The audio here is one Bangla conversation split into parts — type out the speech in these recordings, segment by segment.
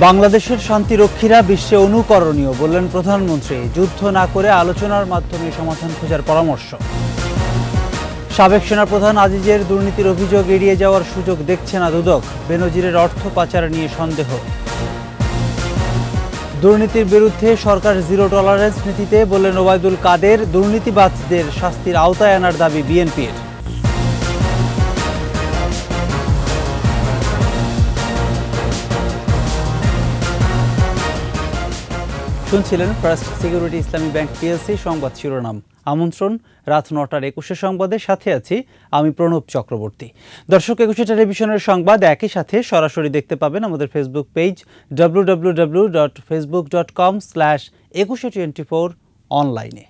বাংলাদেশের শান্তিরক্ষীরা বিশ্বে অনুকরণীয় বললেন প্রধানমন্ত্রী। যুদ্ধ না করে আলোচনার মাধ্যমে সমাধান খোঁজার পরামর্শ। সাবেক সেনাপ্রধান আজিজের দুর্নীতির অভিযোগ এড়িয়ে যাওয়ার সুযোগ দেখছে না দুদক। বেনজিরের অর্থ পাচার নিয়ে সন্দেহ। দুর্নীতির বিরুদ্ধে সরকার জিরো টলারেন্স নীতিতে বললেন ওবায়দুল কাদের, দুর্নীতিবাজদের শাস্তির আওতায় আনার দাবি বিএনপির। শুনছিলেন first security Islami bank PLC সংবাদ শিরোনাম। আমন্ত্রণ, রাত নটার একুশে সংবাদের সাথে আছি আমি প্রণব চক্রবর্তী। দর্শক, একুশে টেলিভিশনের সংবাদ একই সাথে সরাসরি দেখতে পাবেন আমাদের Facebook page W dot Facebook dot com slash Ekushey twenty four অনলাইনে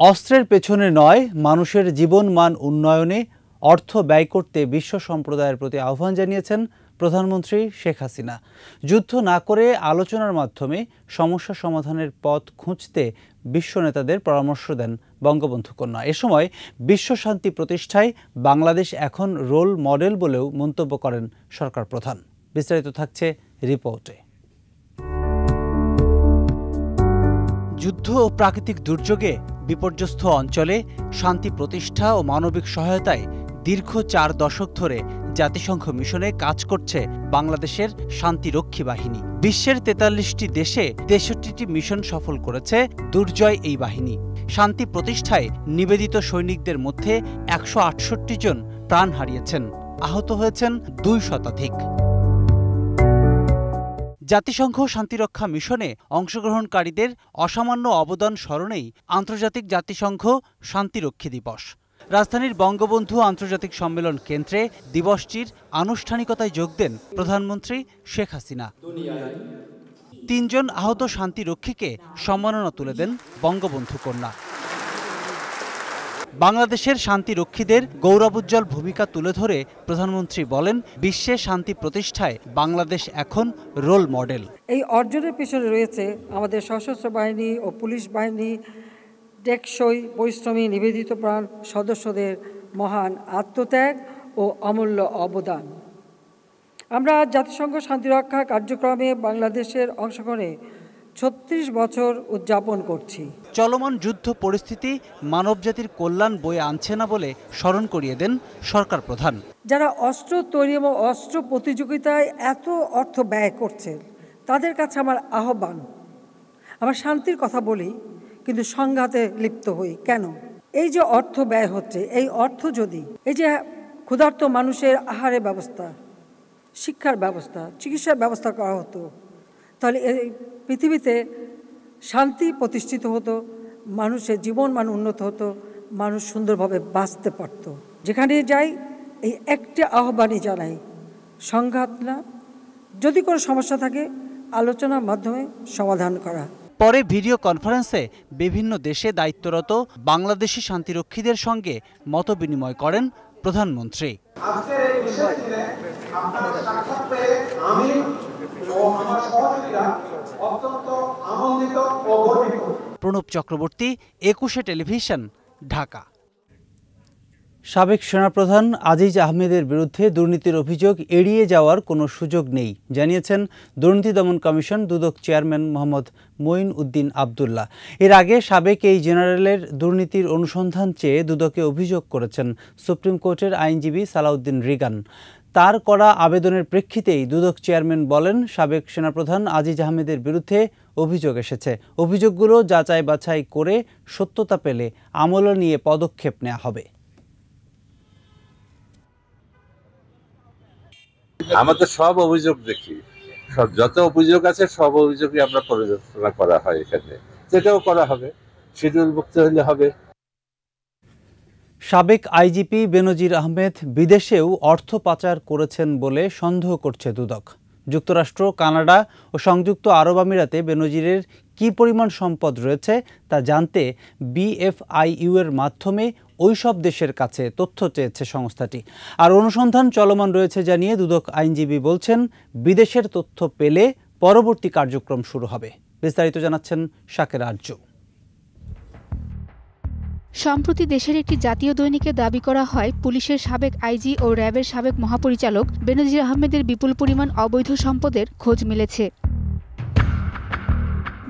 অস্ত্রের পেছনে নয়, মানুষের জীবন মান উন্নয়নে অর্থ ব্যয় করতে বিশ্ব সম্প্রদায়ের প্রতি আহ্বান জানিয়েছেন প্রধানমন্ত্রী শেখ হাসিনা। যুদ্ধ না করে আলোচনার মাধ্যমে সমস্যা সমাধানের পথ খুঁজতে বিশ্ব নেতাদের পরামর্শ দেন বঙ্গবন্ধু কন্যা এ সময় বিশ্ব শান্তি প্রতিষ্ঠায় বাংলাদেশ এখন রোল মডেল বলেও মন্তব্য করেন সরকার প্রধান। বিস্তারিত থাকছে রিপোর্টে। যুদ্ধ ও প্রাকৃতিক দুর্যোগে বিপর্যস্ত অঞ্চলে শান্তি প্রতিষ্ঠা ও মানবিক সহায়তায় দীর্ঘ চার দশক ধরে জাতিসংঘ মিশনে কাজ করছে বাংলাদেশের শান্তিরক্ষী বাহিনী। বিশ্বের তেতাল্লিশটি দেশে তেষট্টিটি মিশন সফল করেছে দুর্জয় এই বাহিনী। শান্তি প্রতিষ্ঠায় নিবেদিত সৈনিকদের মধ্যে একশো আটষট্টি জন প্রাণ হারিয়েছেন, আহত হয়েছেন দুই শতাধিক। জাতিসংঘ শান্তিরক্ষা মিশনে অংশগ্রহণকারীদের অসামান্য অবদান স্মরণেই আন্তর্জাতিক জাতিসংঘ শান্তিরক্ষী দিবস। রাজধানীর বঙ্গবন্ধু আন্তর্জাতিক সম্মেলন কেন্দ্রে দিবসটির আনুষ্ঠানিকতায় যোগ দেন প্রধানমন্ত্রী শেখ হাসিনা। তিনজন আহত শান্তিরক্ষীকে সম্মাননা তুলে দেন বঙ্গবন্ধু কন্যা। বাংলাদেশের শান্তিরক্ষীদের গৌরবোজ্জ্বল ভূমিকা তুলে ধরে প্রধানমন্ত্রী বলেন, বিশ্বে শান্তি প্রতিষ্ঠায় বাংলাদেশ এখন রোল মডেল। এই অর্জনের পিছনে রয়েছে আমাদের সশস্ত্র বাহিনী ও পুলিশ বাহিনী টেকসই পরিশ্রমী নিবেদিত প্রাণ সদস্যদের মহান আত্মত্যাগ ও অমূল্য অবদান। আমরা জাতিসংঘ শান্তিরক্ষা কার্যক্রমে বাংলাদেশের অংশগ্রহণে ছত্রিশ বছর উদযাপন করছি। চলমান যুদ্ধ পরিস্থিতি মানবজাতির কল্যাণ বয়ে আনছে না বলে স্মরণ করিয়ে দেন সরকার প্রধান। যারা অস্ত্র তৈরি এবং অস্ত্র প্রতিযোগিতায় এত অর্থ ব্যয় করছে তাদের কাছে আমার আহ্বান। আমার শান্তির কথা বলি। কিন্তু সংঘাতে লিপ্ত হই। কেন? এই যে অর্থ ব্যয় হচ্ছে, এই অর্থ যদি, এই যে ক্ষুধার্ত মানুষের আহারের ব্যবস্থা, শিক্ষার ব্যবস্থা, চিকিৎসার ব্যবস্থা করা হতো, তাহলে এই পৃথিবীতে শান্তি প্রতিষ্ঠিত হতো, মানুষের জীবন মান উন্নত হতো, মানুষ সুন্দরভাবে বাঁচতে পারত। যেখানে যাই, এই একটি আহ্বানই জানাই, সংঘাত না, যদি কোনো সমস্যা থাকে, আলোচনার মাধ্যমে সমাধান করা। পরে ভিডিও কনফারেন্সে বিভিন্ন দেশে দায়িত্বরত বাংলাদেশি শান্তিরক্ষীদের সঙ্গে মত বিনিময় করেন প্রধানমন্ত্রী। প্রণব চক্রবর্তী একুশে টেলিভিশন ঢাকা। সাবেক সেনাপ্রধান আজিজ আহমেদের বিরুদ্ধে দুর্নীতির অভিযোগ এড়িয়ে যাওয়ার কোনো সুযোগ নেই, জানিয়েছেন দুর্নীতি দমন কমিশন দুদক চেয়ারম্যান মোহাম্মদ মঈন উদ্দিন আবদুল্লাহ। এর আগে সাবেক এই জেনারেলের দুর্নীতির অনুসন্ধান চেয়ে দুদকে অভিযোগ করেছেন সুপ্রিম কোর্টের আইনজীবী সালাউদ্দিন রিগান। তার করা আবেদনের প্রেক্ষিতেই দুদক চেয়ারম্যান বলেন, সাবেক সেনাপ্রধান আজিজ আহমেদের বিরুদ্ধে অভিযোগ এসেছে। অভিযোগগুলো যাচাই বাছাই করে সত্যতা পেলে আমল নিয়ে পদক্ষেপ নেওয়া হবে। আমাদের সব অভিযোগ দেখি। সব যত অভিযোগ আছে, সব অভিযোগই আমরা পর্যালোচনা করা হয় এখানে। সেটাও করা হবে। শিডিউলভুক্ত হলে হবে। সাবেক আইজিপি বেনজির আহমেদ বিদেশেও অর্থ পাচার করেছেন বলে সন্দেহ করছে দুদক। যুক্তরাষ্ট্র, কানাডা ও সংযুক্ত আরব আমিরাতে বেনজিরের কী পরিমাণ সম্পদ রয়েছে তা জানতে বিএফআইইউ এর মাধ্যমে ওই সব দেশের কাছে তথ্য চেয়েছে সংস্থাটি। আর অনুসন্ধান চলমান রয়েছে জানিয়ে দুদক আইনজীবী বলছেন, বিদেশের তথ্য পেলে পরবর্তী কার্যক্রম শুরু হবে। বিস্তারিত জানাচ্ছেন শাকের আর্য। সম্প্রতি দেশের একটি জাতীয় দৈনিকে দাবি করা হয়, পুলিশের সাবেক আইজি ও র্যাবের সাবেক মহাপরিচালক বেনজির আহমেদের বিপুল পরিমাণ অবৈধ সম্পদের খোঁজ মিলেছে।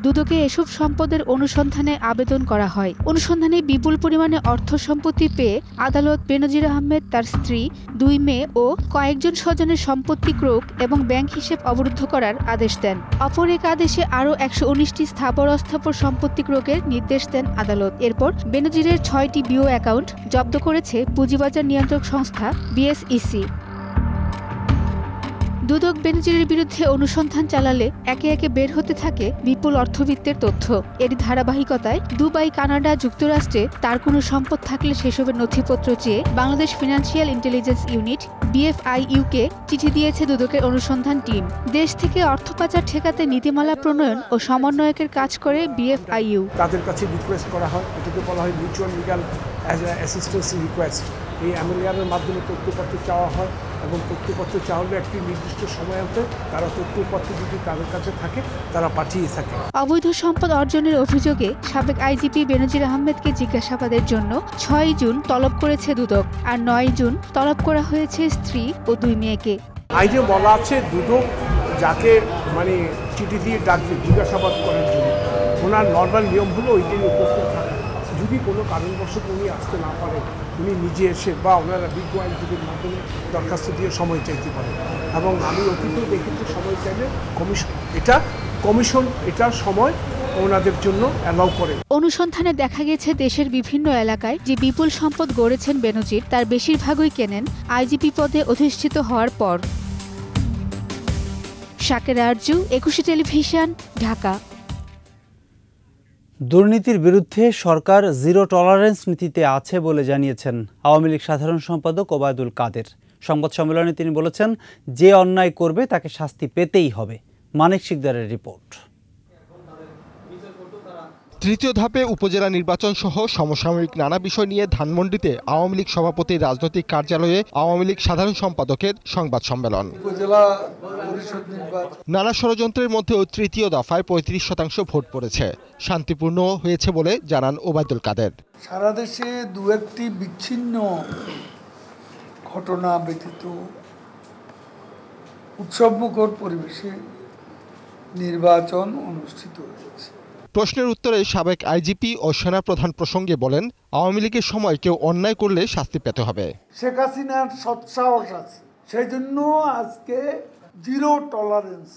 দুদকে এসব সম্পদের অনুসন্ধানে আবেদন করা হয়। অনুসন্ধানে বিপুল পরিমাণে অর্থ সম্পত্তি পেয়ে আদালত বেনজির আহমেদ, তার স্ত্রী, দুই মেয়ে ও কয়েকজন স্বজনের সম্পত্তি ক্রোক এবং ব্যাংক হিসেব অবরুদ্ধ করার আদেশ দেন। অপর এক আদেশে আরও একশো উনিশটি স্থাবর অস্থাবর সম্পত্তি ক্রোকের নির্দেশ দেন আদালত। এরপর বেনজিরের ছয়টি বিও অ্যাকাউন্ট জব্দ করেছে পুঁজিবাজার নিয়ন্ত্রক সংস্থা বিএসইসি। দুদক বেনজিরের বিরুদ্ধে অনুসন্ধান চালালে একে একে বের হতে থাকে বিপুল অর্থবিত্তের তথ্য। এর ধারাবাহিকতায় দুবাই, কানাডা যুক্তরাষ্ট্রে তার কোনো সম্পদ থাকলে সেসবের নথিপত্র চেয়ে বাংলাদেশ ফিনান্সিয়াল ইন্টেলিজেন্স ইউনিট, বিএফআইইউকে চিঠি দিয়েছে দুদকের অনুসন্ধান টিম। দেশ থেকে অর্থ পাচার ঠেকাতে নীতিমালা প্রণয়ন ও সমন্বয়কের কাজ করে বিএফআইইউ। তাদের কাছে রিকোয়েস্ট করা হয়, এটাকে বলা হয় মিউচুয়াল লিগাল রিকোয়েস্ট এই এমএলএআরের মাধ্যমে তথ্যপত্র চাওয়া হয়। এবং তথ্যপত্র চাওয়ালে একটি নির্দিষ্ট সময় সময়তে তারা তথ্যপত্র যদি তাদের কাছে থাকে তারা পাঠিয়ে থাকে। অবৈধ সম্পদ অর্জনের অভিযোগে সাবেক আইজিপি বেনজির আহমেদকে জিজ্ঞাসাবাদের জন্য ছয় জুন তলব করেছে দুদক আর নয় জুন তলব করা হয়েছে স্ত্রী ও দুই মেয়েকে। আইনে বলা আছে দুদক যাকে মানে চিঠি দিয়ে ডাকবে জিজ্ঞাসাবাদ করার জন্য ওনার নর্মাল নিয়ম হলো ওই দিন উপস্থিত থাকা। যদি কোনো কারণবশত উনি আসতে না পারেন উনি নিজে এসে বা ওনারা বিজ্ঞ আইনজীবীর মাধ্যমে দরখাস্ত দিয়ে সময় চাইতে পারেন। এবং আমি অতীতেও দেখেছি সময় চাইলে কমিশন এটা কমিশন এটা সময় ওনাদের জন্য অ্যালাউ করে। অনুসন্ধানে দেখা গেছে দেশের বিভিন্ন এলাকায় যে বিপুল সম্পদ গড়েছেন বেনজির, তার বেশিরভাগই কেনেন আইজিপি পদে অধিষ্ঠিত হওয়ার পর। শাকের আরজু, একুশে টেলিভিশন, ঢাকা। দুর্নীতির বিরুদ্ধে সরকার জিরো টলারেন্স নীতিতে আছে বলে জানিয়েছেন আওয়ামী লীগ সাধারণ সম্পাদক ওবায়দুল কাদের। সংবাদ সম্মেলনে তিনি বলেছেন যে অন্যায় করবে তাকে শাস্তি পেতেই হবে। মানিক শিকদারের রিপোর্ট। তৃতীয় ধাপে উপজেলা নির্বাচন সহ সমসাময়িক নানা বিষয় নিয়ে ধানমন্ডিতে আওয়ামী লীগ সভাপতির রাজনৈতিক কার্যালয়ে আওয়ামী লীগ সাধারণ সম্পাদকের সংবাদ সম্মেলন। নানা ষড়যন্ত্রের মধ্যেও তৃতীয় দফায় পঁয়ত্রিশ শতাংশ ভোট পড়েছে। শান্তিপূর্ণ হয়েছে বলে জানান ওবায়দুল কাদের। সারা দেশে দু একটি বিচ্ছিন্ন ঘটনা ব্যতীত উৎসবমুখর পরিবেশে নির্বাচন অনুষ্ঠিত হয়েছে। প্রশ্নের উত্তরে সাবেক আইজিপি ও সেনাপ্রধান প্রসঙ্গে বলেন আওয়ামী লীগের সময় কেউ অন্যায় করলে শাস্তি পেতে হবে। শেখ হাসিনার সৎসাহস আছে। সেই জন্য আজকে জিরো টলারেন্স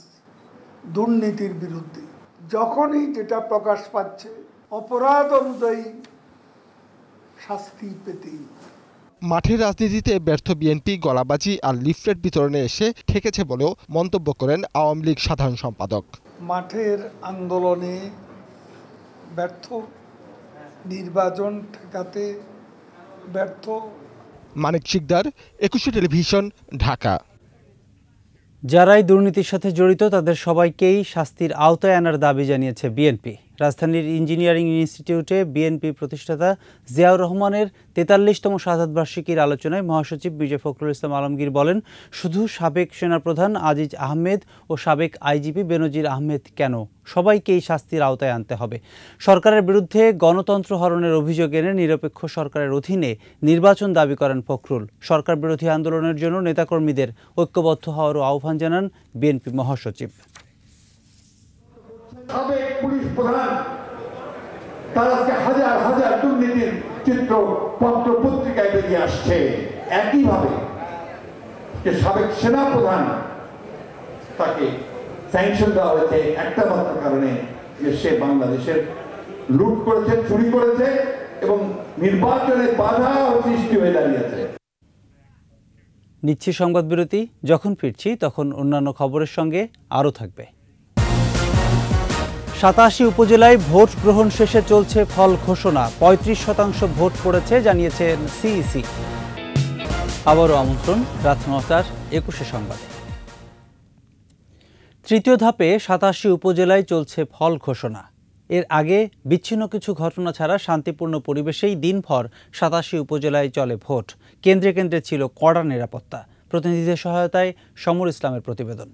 দুর্নীতির বিরুদ্ধে। যখনই যেটা প্রকাশ পাচ্ছে অপরাধ অনুযায়ী শাস্তি পেতেই মাঠের রাজনীতিতে ব্যর্থ বিএনপি গলাবাজি আর লিফলেট বিতরণে এসে ঠেকেছে বলেও মন্তব্য করেন আওয়ামী লীগ সাধারণ সম্পাদক। মাঠের আন্দোলনে ব্যর্থ নির্বাচন ঠেকাতে ব্যর্থ। মানিক শিকদার একুশে টেলিভিশন ঢাকা। যারাই দুর্নীতির সাথে জড়িত তাদের সবাইকেই শাস্তির আওতায় আনার দাবি জানিয়েছে বিএনপি। রাজধানীর ইঞ্জিনিয়ারিং ইনস্টিটিউটে বিএনপি প্রতিষ্ঠাতা জিয়াউর রহমানের তেতাল্লিশতম শাহাদ বার্ষিকীর আলোচনায় মহাসচিব বিজয় ফখরুল ইসলাম আলমগীর বলেন, শুধু সাবেক সেনাপ্রধান আজিজ আহমেদ ও সাবেক আইজিপি বেনজির আহমেদ কেন? সবাইকেই শাস্তির আওতায় আনতে হবে। সরকারের বিরুদ্ধে গণতন্ত্র হরণের অভিযোগ এনে নিরপেক্ষ সরকারের অধীনে নির্বাচন দাবি করেন ফখরুল। সরকার বিরোধী আন্দোলনের জন্য নেতাকর্মীদের ঐক্যবদ্ধ হওয়ারও আহ্বান জানান বিএনপি মহাসচিব। সাবেক পুলিশ প্রধান। তার আজকে হাজার হাজার দুর্নীতির চিত্র পত্র পত্রিকায় বেরিয়ে আসছে। একইভাবে যে সাবেক সেনা প্রধান তাকে স্যাংশন দেওয়া হয়েছে একটা মাত্র কারণে যে সে বাংলাদেশের লুট করেছে, চুরি করেছে এবং নির্বাচনে বাধা সৃষ্টি হয়ে দাঁড়িয়েছে। নিচ্ছি সংবাদ বিরতি, যখন ফিরছি তখন অন্যান্য খবরের সঙ্গে আরও থাকবে। সাতাশি উপজেলায় ভোট গ্রহণ শেষে চলছে ফল ঘোষণা। পঁয়ত্রিশ শতাংশ ভোট পড়েছে, জানিয়েছেন সিইসি। আবারও আমন্ত্রণ, রাত নটার একুশে সংবাদে। তৃতীয় ধাপে সাতাশি উপজেলায় চলছে ফল ঘোষণা। এর আগে বিচ্ছিন্ন কিছু ঘটনা ছাড়া শান্তিপূর্ণ পরিবেশেই দিনভর সাতাশি উপজেলায় চলে ভোট। কেন্দ্রে কেন্দ্রে ছিল কড়া নিরাপত্তা। প্রতিনিধিদের সহায়তায় সমর ইসলামের প্রতিবেদন।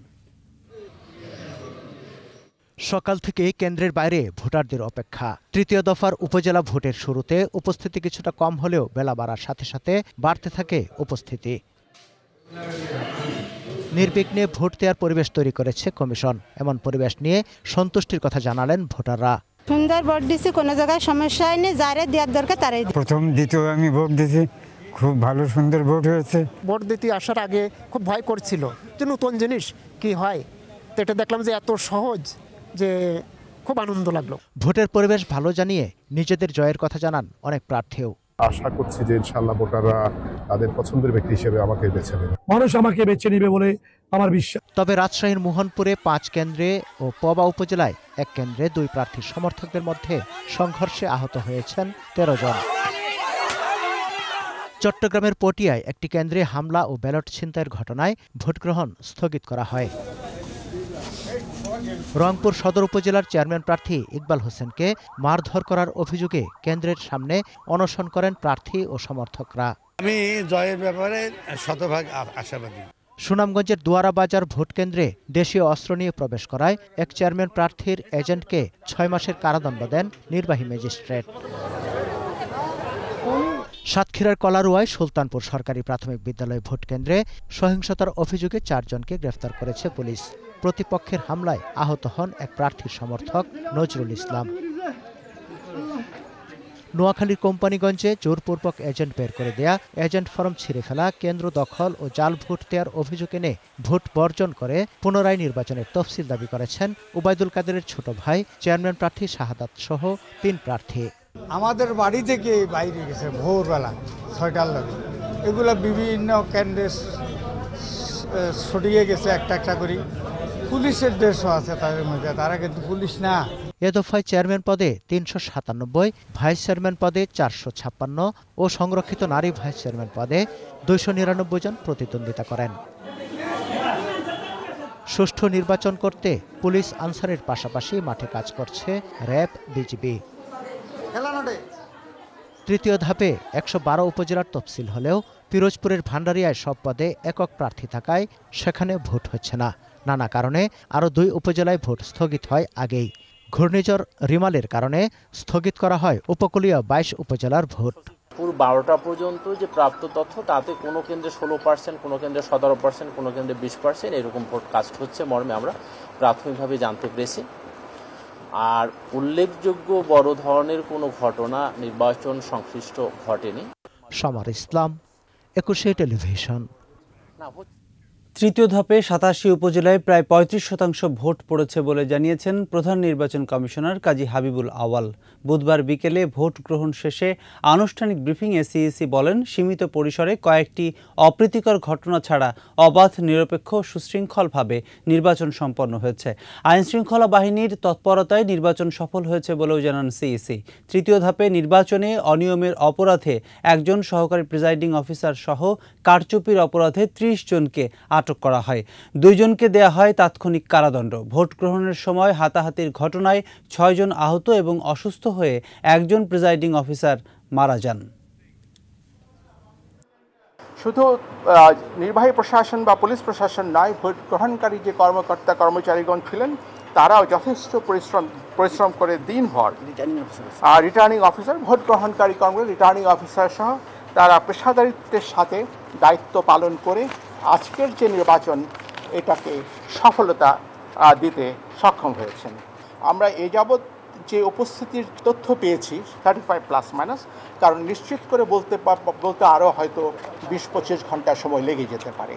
সকাল থেকে কেন্দ্রের বাইরে ভোটারদের অপেক্ষা। তৃতীয় দফার উপজেলা ভোটের শুরুতে উপস্থিতি কিছুটা কম হলেও বেলা বাড়ার সাথে সাথে বাড়তে থাকে উপস্থিতি। নির্বিঘ্নে ভোট দেওয়ার পরিবেশ তৈরি করেছে কমিশন। এমন পরিবেশ নিয়ে সন্তুষ্টির কথা জানালেন ভোটাররা। সুন্দর ভোট দিছি কোনো জায়গায় সমস্যা হয়নি যারে দেওয়ার দরকার তারাই প্রথম দ্বিতীয় আমি ভোট দিছি খুব ভালো সুন্দর ভোট হয়েছে। ভোট দিতে আসার আগে খুব ভয় করছিল যে নতুন জিনিস কি হয়? তো এটা দেখলাম যে এত সহজ। যে খুব আনন্দ লাগল। ভোটের পরিবেশ ভালো জানিয়ে নিজেদের জয়ের কথা জানান অনেক প্রার্থীও। আশা করছি যে ইনশাল্লাহ ভোটাররা তাদের পছন্দের ব্যক্তি হিসেবে আমাকে বেছে নেবে। মানুষ আমাকে বেছে নেবে বলে আমার বিশ্বাস। তবে রাজশাহীর মোহনপুরে পাঁচ কেন্দ্রে ও পবা উপজেলায় এক কেন্দ্রে দুই প্রার্থীর সমর্থকদের মধ্যে সংঘর্ষে আহত হয়েছেন তেরো জন। চট্টগ্রামের পটিয়ায় একটি কেন্দ্রে হামলা ও ব্যালট ছিনতাইয়ের ঘটনায় ভোটগ্রহণ স্থগিত করা হয়। রংপুর সদর উপজেলার চেয়ারম্যান প্রার্থী ইকবাল হোসেনকে মারধর করার অভিযোগে কেন্দ্রের সামনে অনশন করেন প্রার্থী ও সমর্থকরা। আমি জয়ের ব্যাপারে শতভাগ আশাবাদী। সুনামগঞ্জের দুয়ারা বাজার ভোট কেন্দ্রে দেশীয় অস্ত্র নিয়ে প্রবেশ করায় এক চেয়ারম্যান প্রার্থীর এজেন্টকে ছয় মাসের কারাদণ্ড দেন নির্বাহী ম্যাজিস্ট্রেট। সাতক্ষীরার কলারুয়ায় সুলতানপুর সরকারি প্রাথমিক বিদ্যালয় ভোট কেন্দ্রে সহিংসতার অভিযোগে চারজনকে গ্রেফতার করেছে পুলিশ। প্রতিপক্ষের হামলায় আহত হন এক প্রার্থীর সমর্থক নজরুল ইসলাম। নোয়াখালীর কোম্পানিগঞ্জে জোরপূর্বক এজেন্ট বের করে দেয়া এজেন্ট ফর্ম ছিঁড়ে ফেলা, কেন্দ্র দখল ও জাল ভোট দেওয়ার অভিযোগ এনে ভোট বর্জন করে পুনরায় নির্বাচনের তফসিল দাবি করেছেন উবায়দুল কাদেরের ছোট ভাই, চেয়ারম্যান প্রার্থী শাহাদাত সহ তিন প্রার্থী। আমাদের বাড়ি থেকে বাইরে গেছে ভোরবেলা, ছয়টার লাগে। এগুলো বিভিন্ন কেন্দ্রে ছড়িয়ে গেছে একটা একটা করে। পুলিশের দেশও আছে তাদের মধ্যে, তারা কিন্তু পুলিশ না। এ দফায় চেয়ারম্যান পদে তিনশো সাতানব্বই, ভাইস চেয়ারম্যান পদে চারশো ছাপ্পান্ন ও সংরক্ষিত নারী ভাইস চেয়ারম্যান পদে দুইশো নিরানব্বই জন প্রতিদ্বন্দ্বিতা করেন। সুষ্ঠু নির্বাচন করতে পুলিশ আনসারের পাশাপাশি মাঠে কাজ করছে র্যাব বিজিবি তৃতীয় ধাপে একশো বারো উপজেলার তফসিল হলেও পিরোজপুরের ভান্ডারিয়ায় সব পদে একক প্রার্থী থাকায় সেখানে ভোট হচ্ছে না। নানা কারণে আরও দুই উপজেলায় ভোট স্থগিত হয় আগেই। ঘূর্ণিঝড় রিমালের কারণে স্থগিত করা হয় উপকূলীয় বাইশ উপজেলার ভোট। পুরো বারোটা পর্যন্ত যে প্রাপ্ত তথ্য তাতে কোনো কেন্দ্রে ষোলো পার্সেন্ট কোনো কেন্দ্রে সতেরো পার্সেন্ট কোনো কেন্দ্রে বিশ পার্সেন্ট এরকম ভোট কাস্ট হচ্ছে মর্মে আমরা প্রাথমিকভাবে জানতে পেরেছি। আর উল্লেখযোগ্য বড় ধরনের কোনো ঘটনা নির্বাচন সংশ্লিষ্ট ঘটেনি। সমার ইসলাম একুশে টেলিভিশন। তৃতীয় ধাপে সাতাশি উপজেলায় প্রায় পঁয়ত্রিশ শতাংশ ভোট পড়েছে বলে জানিয়েছেন প্রধান নির্বাচন কমিশনার কাজী হাবিবুল আওয়াল। বুধবার বিকেলে ভোট গ্রহণ শেষে আনুষ্ঠানিক ব্রিফিংয়ে সিইসি বলেন, সীমিত পরিসরে কয়েকটি অপ্রীতিকর ঘটনা ছাড়া অবাধ, নিরপেক্ষ, সুশৃঙ্খলভাবে নির্বাচন সম্পন্ন হয়েছে। আইনশৃঙ্খলা বাহিনীর তৎপরতায় নির্বাচন সফল হয়েছে বলেও জানান সিইসি। তৃতীয় ধাপে নির্বাচনে অনিয়মের অপরাধে একজন সহকারী প্রিজাইডিং অফিসার সহ কারচুপির অপরাধে ত্রিশ জনকে আটক করা হয়। দুইজনকে দেয়া হয় তাৎক্ষণিক কারাদণ্ড। ভোট গ্রহণের সময় হাতাহাতির ঘটনায় ছয়জন আহত এবং অসুস্থ হয়ে একজন প্রিজাইডিং অফিসার মারা যান। শুধু নির্বাহী প্রশাসন বা পুলিশ প্রশাসন নয় ভোট গ্রহণকারী যে কর্মকর্তা কর্মচারীগণ ছিলেন তারাও যথেষ্ট পরিশ্রম পরিশ্রম করে দিনভর আর রিটার্নিং অফিসার ভোট গ্রহণকারী কর্ম রিটার্নিং অফিসার সহ তারা পেশাদারিত্বের সাথে দায়িত্ব পালন করে আজকের যে নির্বাচন, এটাকে সফলতা দিতে সক্ষম হয়েছেন। আমরা এ যাবৎ যে উপস্থিতির তথ্য পেয়েছি থার্টি ফাইভ প্লাস মাইনাস কারণ নিশ্চিত করে বলতে বলতে আরও হয়তো বিশ পঁচিশ ঘণ্টা সময় লেগে যেতে পারে।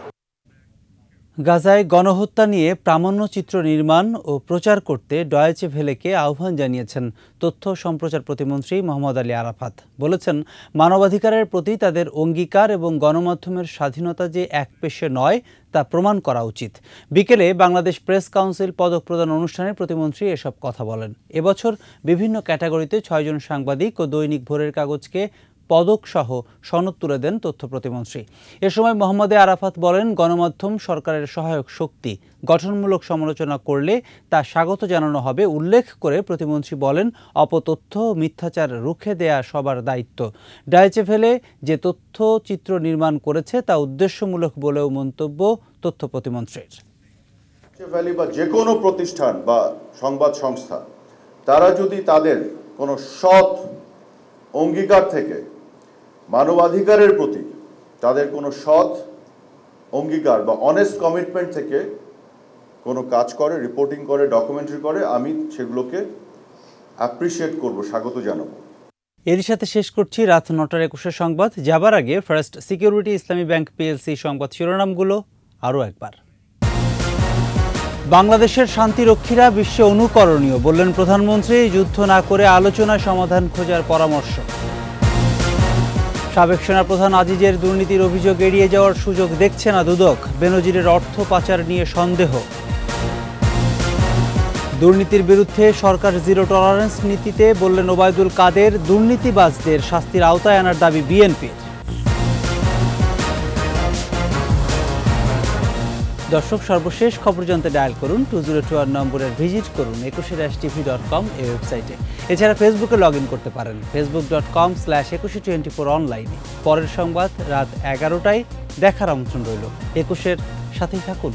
গাজায় গণহত্যা নিয়ে প্রামাণ্যচিত্র নির্মাণ ও প্রচার করতে ডয়েচে ভেলেকে আহ্বান জানিয়েছেন তথ্য সম্প্রচার প্রতিমন্ত্রী মোহাম্মদ আলী আরাফাত। বলেছেন, মানবাধিকারের প্রতি তাদের অঙ্গীকার এবং গণমাধ্যমের স্বাধীনতা যে এক পেশে নয়, তা প্রমাণ করা উচিত। বিকেলে বাংলাদেশ প্রেস কাউন্সিল পদক প্রদান অনুষ্ঠানে প্রতিমন্ত্রী এসব কথা বলেন। এবছর বিভিন্ন ক্যাটাগরিতে ছয়জন সাংবাদিক ও দৈনিক ভোরের কাগজকে পদক সহ সনদ তুলে দেন তথ্য প্রতিমন্ত্রী। এ সময় মোহাম্মদে আরাফাত বলেন, গণমাধ্যম সরকারের সহায়ক শক্তি। গঠনমূলক সমালোচনা করলে তা স্বাগত জানানো হবে। উল্লেখ করে প্রতিমন্ত্রী বলেন, অপতথ্য মিথ্যাচার রুখে দেয়া সবার দায়িত্ব। ডাইচে ফেলে যে তথ্যচিত্র নির্মাণ করেছে তা উদ্দেশ্যমূলক বলেও মন্তব্য তথ্য প্রতিমন্ত্রীর। ভ্যালি বা যে কোনো প্রতিষ্ঠান বা সংবাদ সংস্থা, তারা যদি তাদের কোনো সৎ অঙ্গীকার থেকে মানবাধিকারের প্রতি তাদের কোনো সৎ অঙ্গীকার বা অনেস্ট কমিটমেন্ট থেকে কোনো কাজ করে রিপোর্টিং করে ডকুমেন্টারি করে, আমি সেগুলোকে অ্যাপ্রিসিয়েট করব, স্বাগত জানাব। এরই সাথে শেষ করছি রাত নটার একুশের সংবাদ। যাবার আগে first security Islami bank PLC সংবাদ শিরোনামগুলো আরও একবার। বাংলাদেশের শান্তিরক্ষীরা বিশ্বে অনুকরণীয় বললেন প্রধানমন্ত্রী, যুদ্ধ না করে আলোচনায় সমাধান খোঁজার পরামর্শ। সাবেক সেনা প্রধান আজিজের দুর্নীতির অভিযোগ এড়িয়ে যাওয়ার সুযোগ দেখছে না দুদক। বেনজিরের অর্থ পাচার নিয়ে সন্দেহ। দুর্নীতির বিরুদ্ধে সরকার জিরো টলারেন্স নীতিতে বললেন ওবায়দুল কাদের, দুর্নীতিবাজদের শাস্তির আওতায় আনার দাবি বিএনপির। দর্শক, সর্বশেষ খবর জানতে ডায়াল করুন টু জিরো টু নম্বরের ভিজিট করুন Ekushey dash TV dot com এই ওয়েবসাইটে। এছাড়া ফেসবুকে লগ ইন করতে পারেন, ফেসবুক ডট কম স্ল্যাশ একুশে টোয়েন্টি ফোর অনলাইনে। পরের সংবাদ রাত এগারোটায়, দেখার আমন্ত্রণ রইল। একুশের সাথেই থাকুন।